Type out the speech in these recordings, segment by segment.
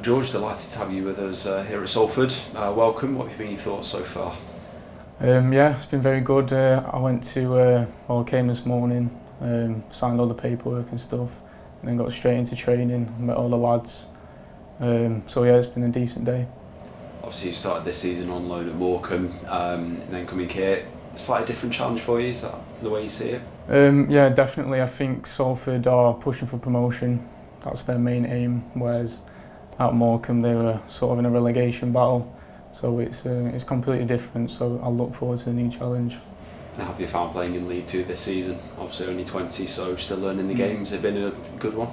George, delighted to have you with us uh, here at Salford. Uh, welcome. What have been your thoughts so far? Um, yeah, it's been very good. Uh, I went to, uh, well, I came this morning, um, signed all the paperwork and stuff, and then got straight into training, met all the lads. Um, so yeah, it's been a decent day. Obviously, you started this season on loan at Morecambe, um, and then coming here. Slightly different challenge for you. Is that the way you see it? Um, yeah, definitely. I think Salford are pushing for promotion. That's their main aim. Whereas at Morecambe, they were sort of in a relegation battle. So it's uh, it's completely different. So I look forward to the new challenge. How have you found playing in League Two this season? Obviously, only 20, so still learning the Mm. games. It been a good one?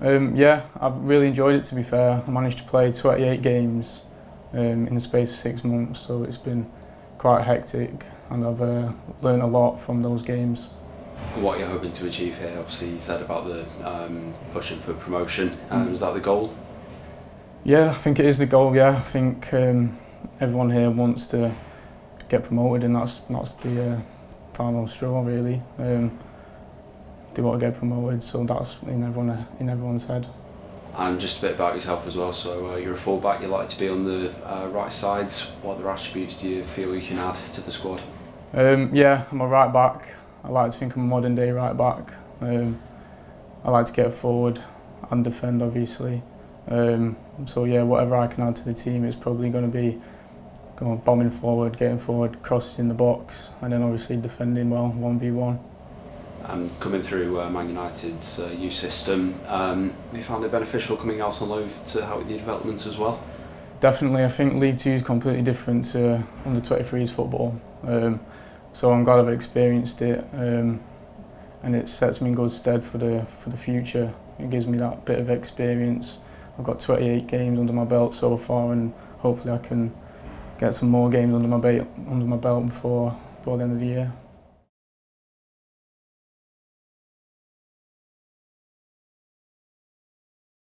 Um, yeah, I've really enjoyed it to be fair. I managed to play 28 games um, in the space of six months, so it's been quite hectic and I've uh, learned a lot from those games. What you're hoping to achieve here? Obviously, you said about the um, pushing for promotion. Um, Mm. Is that the goal? Yeah, I think it is the goal, yeah. I think um, everyone here wants to get promoted and that's, that's the uh, final straw really. Um, they want to get promoted, so that's in, everyone, in everyone's head. And just a bit about yourself as well. So uh, you're a fullback. You like to be on the uh, right sides. What other attributes do you feel you can add to the squad? Um, yeah, I'm a right back. I like to think I'm a modern day right back. Um, I like to get forward and defend, obviously. Um, so yeah, whatever I can add to the team is probably going to be going bombing forward, getting forward, crosses in the box, and then obviously defending well, one v one. And coming through uh, Man United's uh, youth system, um, have you found it beneficial coming out on loan to help with your development as well? Definitely, I think League Two is completely different to under 23s football. Um, so I'm glad I've experienced it, um, and it sets me in good stead for the for the future. It gives me that bit of experience. I've got 28 games under my belt so far, and hopefully I can get some more games under my belt under my belt before before the end of the year.